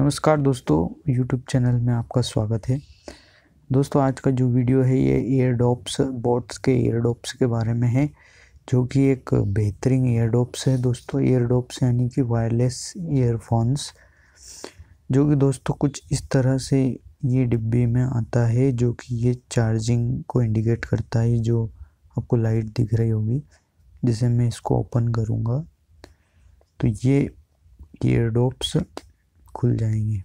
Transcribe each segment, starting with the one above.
नमस्कार दोस्तों YouTube channel में आपका स्वागत है। दोस्तों, आज का जो वीडियो है, ये एयरडॉप्स बोट्स के एयरडॉप्स के बारे में है, जो कि एक बेहतरीन एयरडॉप्स है। दोस्तों एयरडॉप्स यानी कि वायरलेस ईयरफोन्स जो कि दोस्तों कुछ इस तरह से ये डिब्बे में आता है, जो कि ये चार्जिंग को इंडिकेट करता है, जो आपको लाइट दिख रही होगी, जिसे मैं इसको ओपन करूँगा। तो ये ईयरडॉप्स खुल जाएँगे।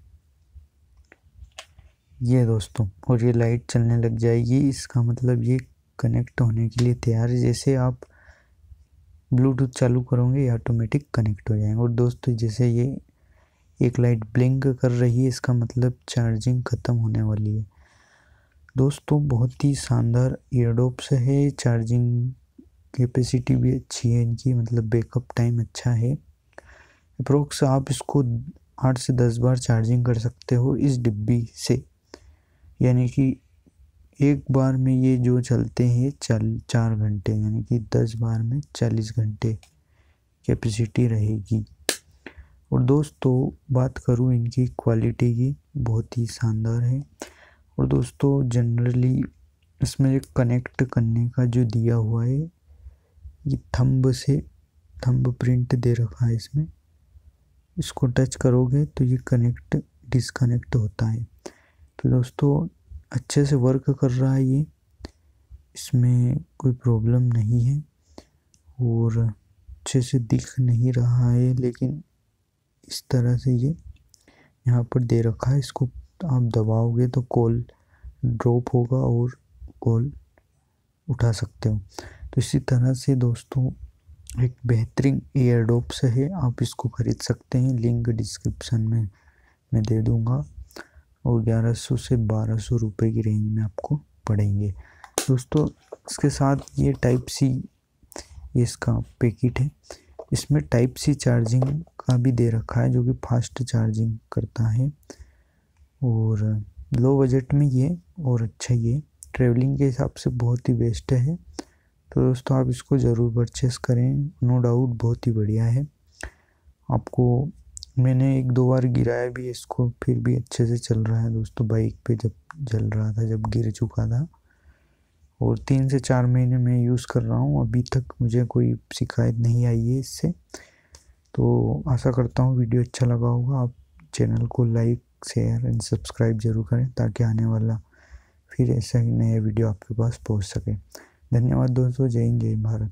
ये दोस्तों, और ये लाइट चलने लग जाएगी। इसका मतलब ये कनेक्ट होने के लिए तैयार है। जैसे आप ब्लूटूथ चालू करोगे, ये ऑटोमेटिक कनेक्ट हो जाएँगे। और दोस्तों, जैसे ये एक लाइट ब्लिंक कर रही है, इसका मतलब चार्जिंग ख़त्म होने वाली है। दोस्तों, बहुत ही शानदार ईयरडोप्स है। चार्जिंग कैपेसिटी भी अच्छी है इनकी। मतलब बैकअप टाइम अच्छा है। अप्रोक्स आप इसको आठ से दस बार चार्जिंग कर सकते हो इस डिब्बी से। यानी कि एक बार में ये जो चलते हैं, चाल, चार घंटे, यानी कि दस बार में चालीस घंटे कैपेसिटी रहेगी। और दोस्तों, बात करूँ इनकी क्वालिटी की, बहुत ही शानदार है। और दोस्तों जनरली इसमें कनेक्ट करने का जो दिया हुआ है, ये थंब से थंब प्रिंट दे रखा है इसमें। इसको टच करोगे तो ये कनेक्ट डिसकनेक्ट होता है। तो दोस्तों, अच्छे से वर्क कर रहा है ये। इसमें कोई प्रॉब्लम नहीं है और अच्छे से दिख नहीं रहा है, लेकिन इस तरह से ये यहाँ पर दे रखा है। इसको आप दबाओगे तो कॉल ड्रॉप होगा और कॉल उठा सकते हो। तो इसी तरह से दोस्तों एक बेहतरीन एयरडोप्स है, आप इसको ख़रीद सकते हैं। लिंक डिस्क्रिप्शन में मैं दे दूँगा। और 1100 से 1200 रुपए की रेंज में आपको पड़ेंगे। दोस्तों, इसके साथ ये टाइप सी ये इसका पैकेट है। इसमें टाइप सी चार्जिंग का भी दे रखा है, जो कि फास्ट चार्जिंग करता है। और लो बजट में ये, और अच्छा ये। ट्रेवलिंग के हिसाब से बहुत ही बेस्ट है। तो दोस्तों, आप इसको ज़रूर परचेस करें। नो डाउट बहुत ही बढ़िया है। आपको मैंने एक दो बार गिराया भी, इसको फिर भी अच्छे से चल रहा है दोस्तों। बाइक पे जब चल रहा था, जब गिर चुका था। और तीन से चार महीने में यूज़ कर रहा हूँ। अभी तक मुझे कोई शिकायत नहीं आई है इससे। तो आशा करता हूँ वीडियो अच्छा लगा होगा। आप चैनल को लाइक शेयर एंड सब्सक्राइब ज़रूर करें ताकि आने वाला फिर ऐसा ही नया वीडियो आपके पास पहुँच सके। धन्यवाद दोस्तों जय हिंद जय भारत।